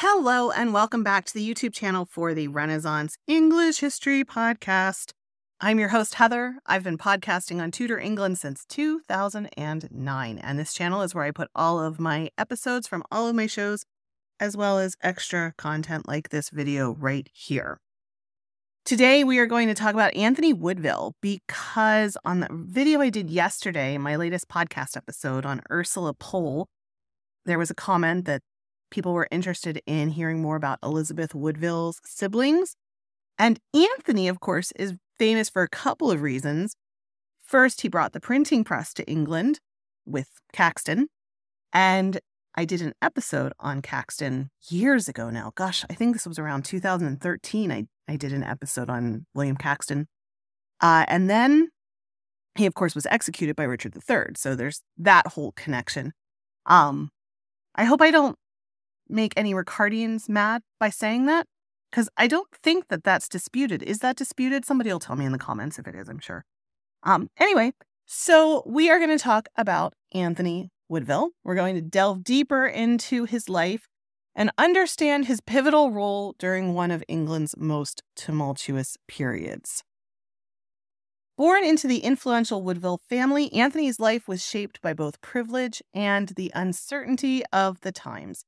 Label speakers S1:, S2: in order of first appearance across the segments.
S1: Hello, and welcome back to the YouTube channel for the Renaissance English History Podcast. I'm your host, Heather. I've been podcasting on Tudor England since 2009, and this channel is where I put all of my episodes from all of my shows, as well as extra content like this video right here. Today, we are going to talk about Anthony Woodville because on the video I did yesterday, my latest podcast episode on Ursula Pole, there was a comment that people were interested in hearing more about Elizabeth Woodville's siblings. And Anthony, of course, is famous for a couple of reasons. First, he brought the printing press to England with Caxton. And I did an episode on Caxton years ago now. Gosh, I think this was around 2013. I, I did an episode on William Caxton. Uh, and then he, of course, was executed by Richard III. So there's that whole connection. Um, I hope I don't make any Ricardians mad by saying that? Because I don't think that that's disputed. Is that disputed? Somebody will tell me in the comments if it is, I'm sure. Um, anyway, so we are going to talk about Anthony Woodville. We're going to delve deeper into his life and understand his pivotal role during one of England's most tumultuous periods. Born into the influential Woodville family, Anthony's life was shaped by both privilege and the uncertainty of the times.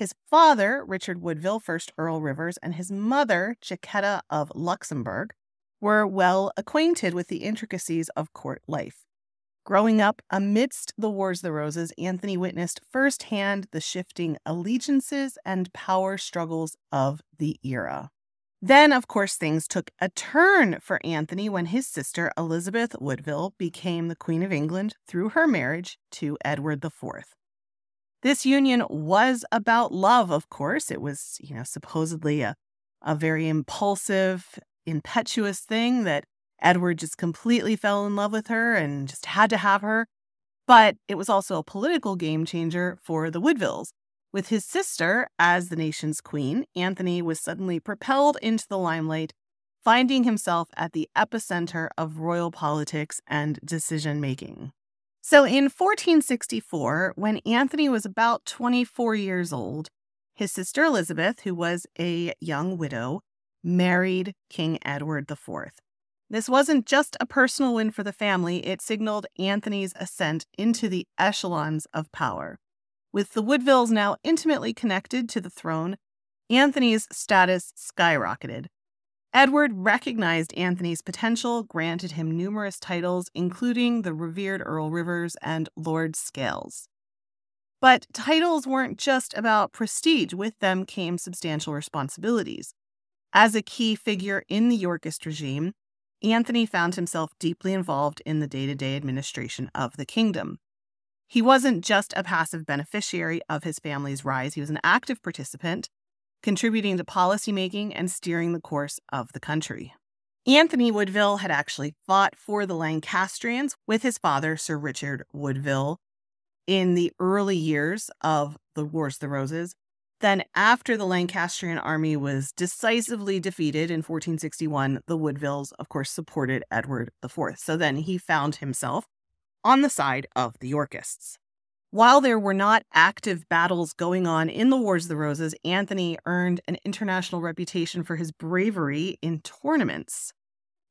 S1: His father, Richard Woodville, 1st Earl Rivers, and his mother, Jacquetta of Luxembourg, were well acquainted with the intricacies of court life. Growing up amidst the Wars of the Roses, Anthony witnessed firsthand the shifting allegiances and power struggles of the era. Then, of course, things took a turn for Anthony when his sister Elizabeth Woodville became the Queen of England through her marriage to Edward IV. This union was about love, of course. It was, you know, supposedly a, a very impulsive, impetuous thing that Edward just completely fell in love with her and just had to have her. But it was also a political game changer for the Woodvilles. With his sister as the nation's queen, Anthony was suddenly propelled into the limelight, finding himself at the epicenter of royal politics and decision making. So in 1464, when Anthony was about 24 years old, his sister Elizabeth, who was a young widow, married King Edward IV. This wasn't just a personal win for the family, it signaled Anthony's ascent into the echelons of power. With the Woodvilles now intimately connected to the throne, Anthony's status skyrocketed. Edward recognized Anthony's potential, granted him numerous titles, including the revered Earl Rivers and Lord Scales. But titles weren't just about prestige, with them came substantial responsibilities. As a key figure in the Yorkist regime, Anthony found himself deeply involved in the day to day administration of the kingdom. He wasn't just a passive beneficiary of his family's rise, he was an active participant, contributing to policymaking and steering the course of the country. Anthony Woodville had actually fought for the Lancastrians with his father, Sir Richard Woodville, in the early years of the Wars of the Roses. Then, after the Lancastrian army was decisively defeated in 1461, the Woodvilles, of course, supported Edward IV. So then he found himself on the side of the Yorkists. While there were not active battles going on in the Wars of the Roses, Anthony earned an international reputation for his bravery in tournaments.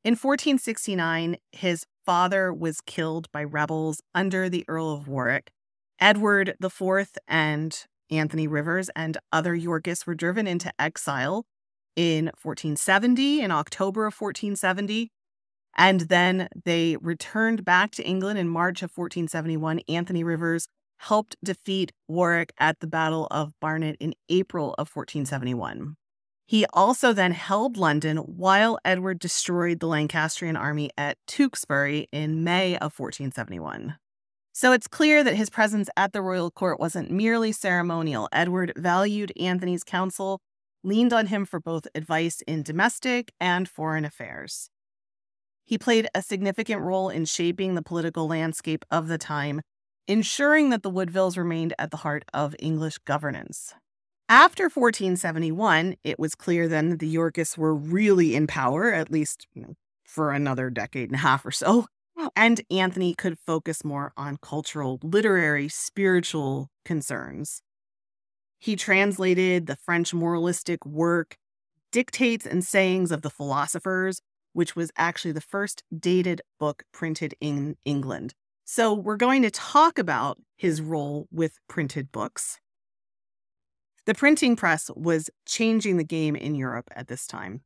S1: In 1469, his father was killed by rebels under the Earl of Warwick. Edward IV and Anthony Rivers and other Yorkists were driven into exile in 1470, in October of 1470. And then they returned back to England in March of 1471. Anthony Rivers helped defeat Warwick at the Battle of Barnet in April of 1471. He also then held London while Edward destroyed the Lancastrian army at Tewkesbury in May of 1471. So it's clear that his presence at the royal court wasn't merely ceremonial. Edward valued Anthony's counsel, leaned on him for both advice in domestic and foreign affairs. He played a significant role in shaping the political landscape of the time, ensuring that the Woodvilles remained at the heart of English governance. After 1471, it was clear then that the Yorkists were really in power, at least you know, for another decade and a half or so, and Anthony could focus more on cultural, literary, spiritual concerns. He translated the French moralistic work, Dictates and Sayings of the Philosophers, which was actually the first dated book printed in England. So, we're going to talk about his role with printed books. The printing press was changing the game in Europe at this time.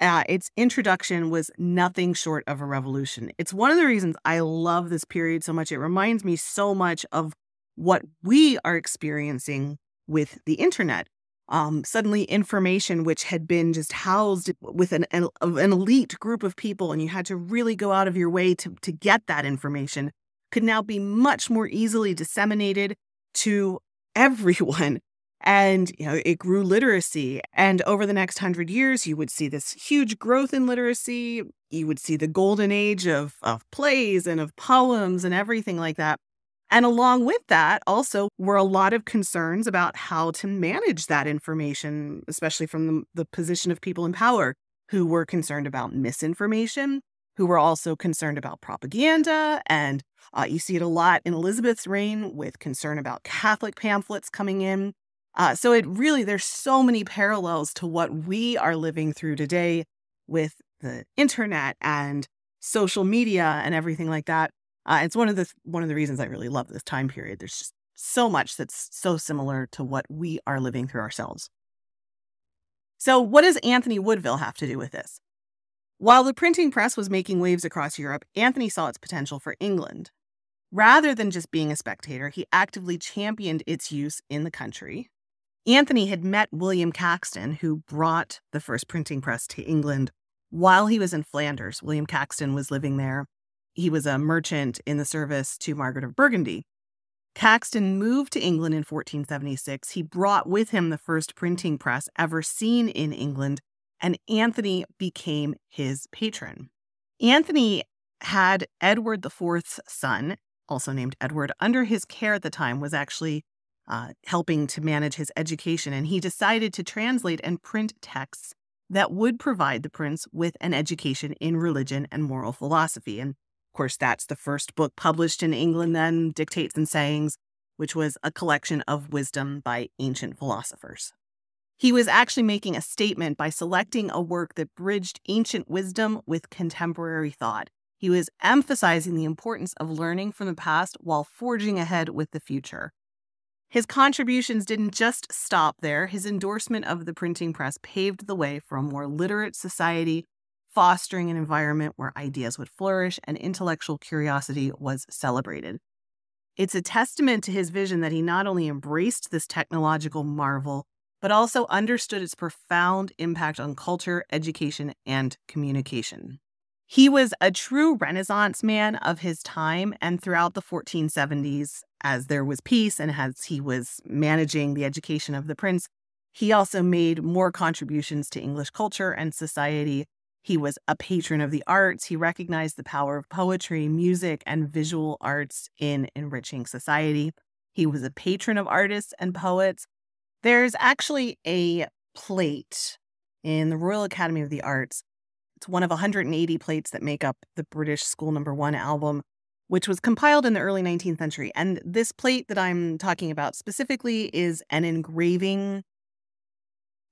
S1: Uh, its introduction was nothing short of a revolution. It's one of the reasons I love this period so much. It reminds me so much of what we are experiencing with the internet. Um, suddenly, information which had been just housed with an, an, an elite group of people, and you had to really go out of your way to, to get that information, could now be much more easily disseminated to everyone. And you know, it grew literacy. And over the next hundred years, you would see this huge growth in literacy. You would see the golden age of, of plays and of poems and everything like that. And along with that, also were a lot of concerns about how to manage that information, especially from the, the position of people in power who were concerned about misinformation, who were also concerned about propaganda. And uh, you see it a lot in Elizabeth's reign with concern about Catholic pamphlets coming in. Uh, so it really, there's so many parallels to what we are living through today with the internet and social media and everything like that. Uh, it's one of the one of the reasons I really love this time period. There's just so much that's so similar to what we are living through ourselves. So, what does Anthony Woodville have to do with this? While the printing press was making waves across Europe, Anthony saw its potential for England. Rather than just being a spectator, he actively championed its use in the country. Anthony had met William Caxton, who brought the first printing press to England while he was in Flanders. William Caxton was living there he was a merchant in the service to Margaret of Burgundy. Caxton moved to England in 1476. He brought with him the first printing press ever seen in England, and Anthony became his patron. Anthony had Edward IV's son, also named Edward, under his care at the time, was actually uh, helping to manage his education, and he decided to translate and print texts that would provide the prince with an education in religion and moral philosophy. And of course, that's the first book published in England, then Dictates and Sayings, which was a collection of wisdom by ancient philosophers. He was actually making a statement by selecting a work that bridged ancient wisdom with contemporary thought. He was emphasizing the importance of learning from the past while forging ahead with the future. His contributions didn't just stop there. His endorsement of the printing press paved the way for a more literate society fostering an environment where ideas would flourish and intellectual curiosity was celebrated. It's a testament to his vision that he not only embraced this technological marvel, but also understood its profound impact on culture, education, and communication. He was a true Renaissance man of his time, and throughout the 1470s, as there was peace and as he was managing the education of the prince, he also made more contributions to English culture and society he was a patron of the arts. He recognized the power of poetry, music, and visual arts in enriching society. He was a patron of artists and poets. There's actually a plate in the Royal Academy of the Arts. It's one of 180 plates that make up the British School Number One album, which was compiled in the early 19th century. And this plate that I'm talking about specifically is an engraving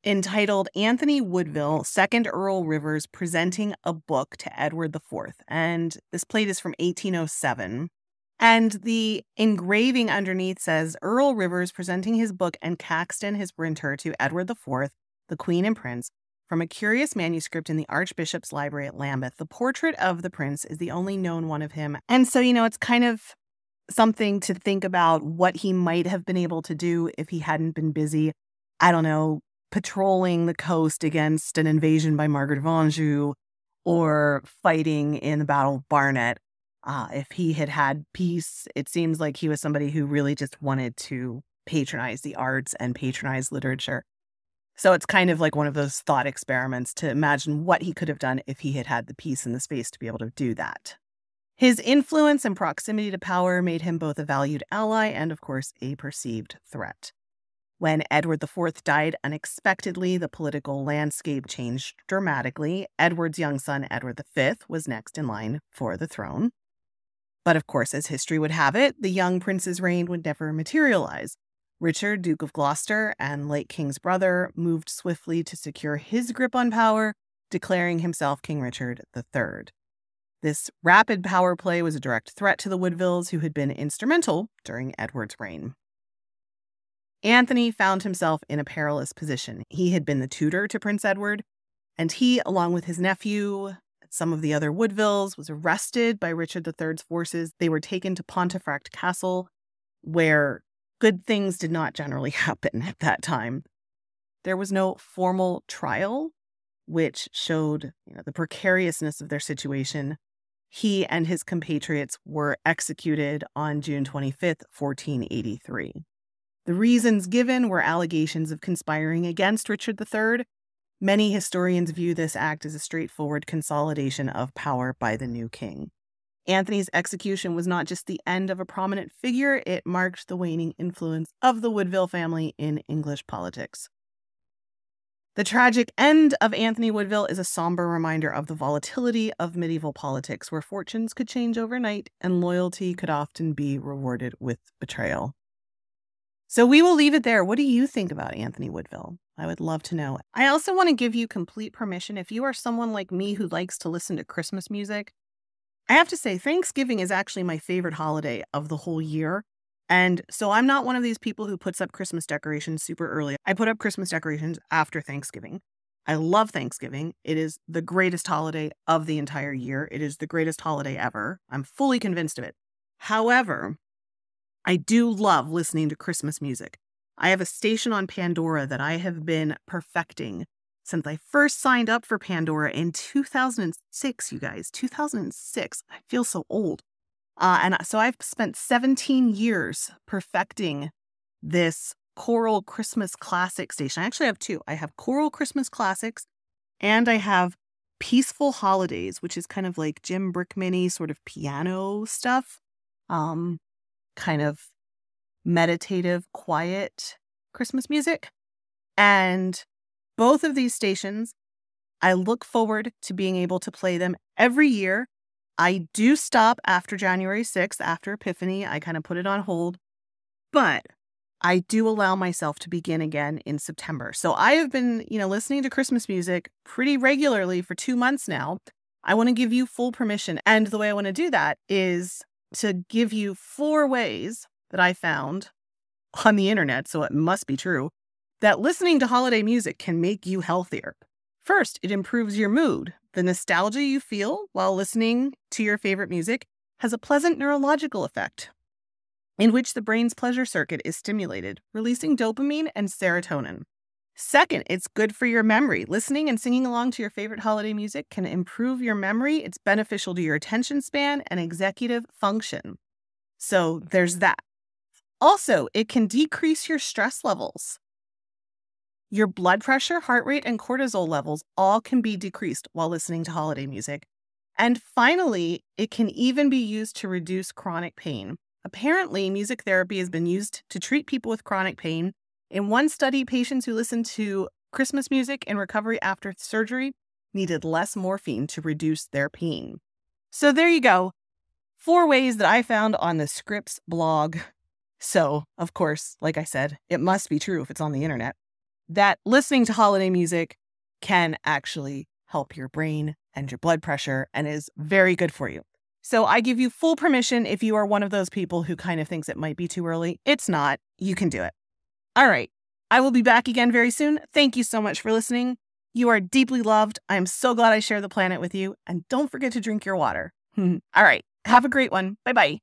S1: entitled Anthony Woodville, Second Earl Rivers, presenting a book to Edward IV. And this plate is from 1807. And the engraving underneath says Earl Rivers presenting his book and Caxton, his printer, to Edward IV, the Queen and Prince, from a curious manuscript in the Archbishop's Library at Lambeth. The portrait of the prince is the only known one of him. And so, you know, it's kind of something to think about what he might have been able to do if he hadn't been busy. I don't know, patrolling the coast against an invasion by Margaret of Anjou or fighting in the Battle of Barnet. Uh, if he had had peace, it seems like he was somebody who really just wanted to patronize the arts and patronize literature. So it's kind of like one of those thought experiments to imagine what he could have done if he had had the peace and the space to be able to do that. His influence and proximity to power made him both a valued ally and, of course, a perceived threat. When Edward IV died unexpectedly, the political landscape changed dramatically. Edward's young son, Edward V, was next in line for the throne. But of course, as history would have it, the young prince's reign would never materialize. Richard, Duke of Gloucester and late king's brother, moved swiftly to secure his grip on power, declaring himself King Richard III. This rapid power play was a direct threat to the Woodvilles, who had been instrumental during Edward's reign. Anthony found himself in a perilous position. He had been the tutor to Prince Edward, and he, along with his nephew, some of the other Woodvilles, was arrested by Richard III's forces. They were taken to Pontefract Castle, where good things did not generally happen at that time. There was no formal trial, which showed you know, the precariousness of their situation. He and his compatriots were executed on June 25th, 1483. The reasons given were allegations of conspiring against Richard III. Many historians view this act as a straightforward consolidation of power by the new king. Anthony's execution was not just the end of a prominent figure, it marked the waning influence of the Woodville family in English politics. The tragic end of Anthony Woodville is a somber reminder of the volatility of medieval politics, where fortunes could change overnight and loyalty could often be rewarded with betrayal. So we will leave it there. What do you think about Anthony Woodville? I would love to know. I also want to give you complete permission if you are someone like me who likes to listen to Christmas music. I have to say, Thanksgiving is actually my favorite holiday of the whole year. And so I'm not one of these people who puts up Christmas decorations super early. I put up Christmas decorations after Thanksgiving. I love Thanksgiving. It is the greatest holiday of the entire year. It is the greatest holiday ever. I'm fully convinced of it. However, I do love listening to Christmas music. I have a station on Pandora that I have been perfecting since I first signed up for Pandora in 2006, you guys. 2006. I feel so old. Uh, and so I've spent 17 years perfecting this choral Christmas classic station. I actually have two. I have choral Christmas classics and I have peaceful holidays, which is kind of like Jim Brickman sort of piano stuff. Um, kind of meditative, quiet Christmas music. And both of these stations, I look forward to being able to play them every year I do stop after January 6th, after Epiphany. I kind of put it on hold, but I do allow myself to begin again in September. So I have been, you know, listening to Christmas music pretty regularly for two months now. I want to give you full permission. And the way I want to do that is to give you four ways that I found on the internet, so it must be true, that listening to holiday music can make you healthier. First, it improves your mood the nostalgia you feel while listening to your favorite music has a pleasant neurological effect in which the brain's pleasure circuit is stimulated, releasing dopamine and serotonin. Second, it's good for your memory. Listening and singing along to your favorite holiday music can improve your memory. It's beneficial to your attention span and executive function. So there's that. Also, it can decrease your stress levels. Your blood pressure, heart rate, and cortisol levels all can be decreased while listening to holiday music. And finally, it can even be used to reduce chronic pain. Apparently, music therapy has been used to treat people with chronic pain. In one study, patients who listened to Christmas music in recovery after surgery needed less morphine to reduce their pain. So there you go. Four ways that I found on the Scripps blog. So, of course, like I said, it must be true if it's on the internet that listening to holiday music can actually help your brain and your blood pressure and is very good for you. So I give you full permission if you are one of those people who kind of thinks it might be too early. It's not. You can do it. All right. I will be back again very soon. Thank you so much for listening. You are deeply loved. I am so glad I share the planet with you. And don't forget to drink your water. All right. Have a great one. Bye bye.